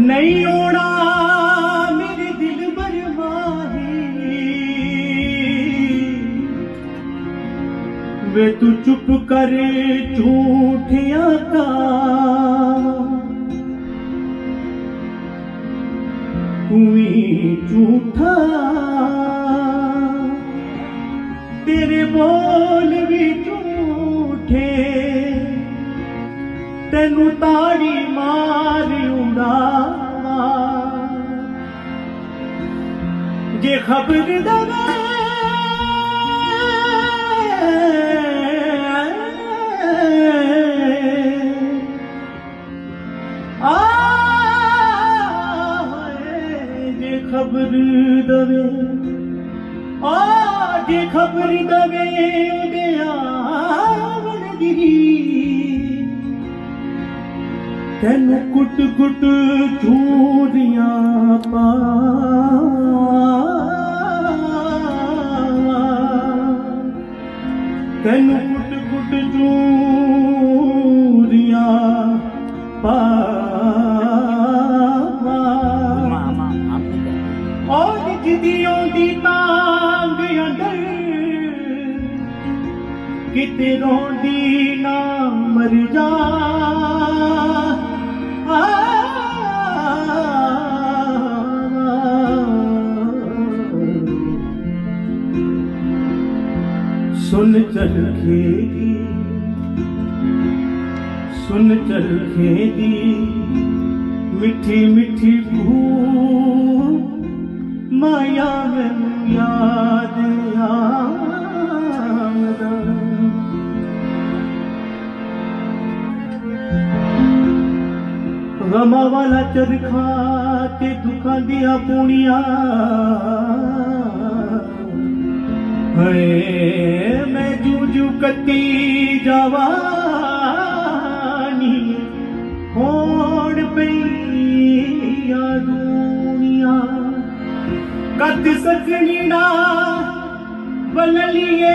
नहीं उड़ा मेरे दिल पर वे तू चुप कर झूठिया का। तू झूठा। तेरे बोल भी झूठे। तूं ताड़ी मारू जे ख़बर दर आ जे ख़बर दवे। ਕੇ ਖਬਰ ਦਵੇ ਉਡਿਆਵਣ ਦੀ ਤੈਨੂੰ ਕੁੱਟ ਕੁੱਟ ਚੂੜੀਆਂ ਪਾ ਤੈਨੂੰ ਕੁੱਟ ਕੁੱਟ ਚੂੜੀਆਂ ਪਾ روڊينا مري جن چل س چل کي مٺي مٺي ڀو गमावाला चरखा ते दुखां दिया पुणिया मैं जू जू कती जवानी होड़ पे यारूनिया कद सकनी ना बल लिए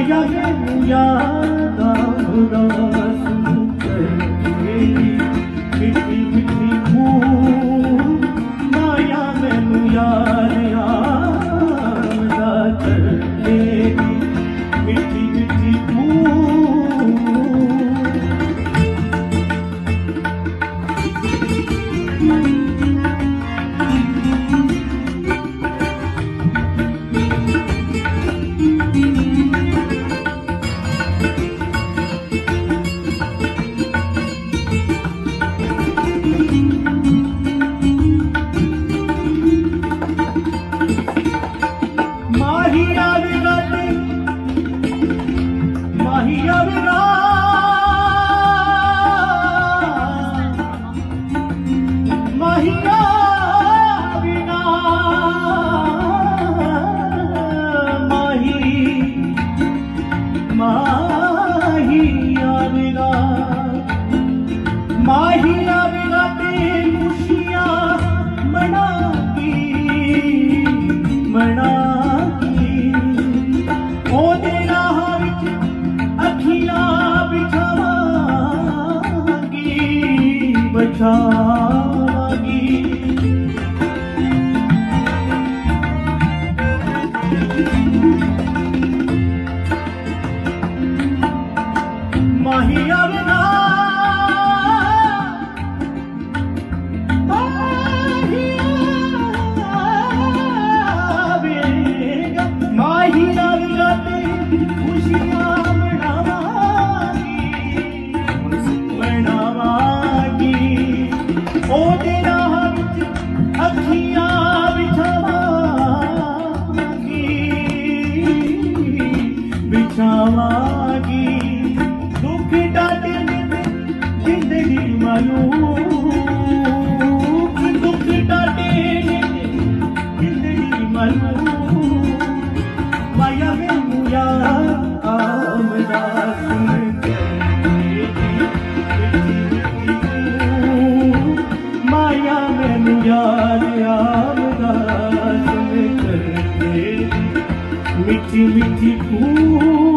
आया है यार आमदास में करते मिठी मिठी फूल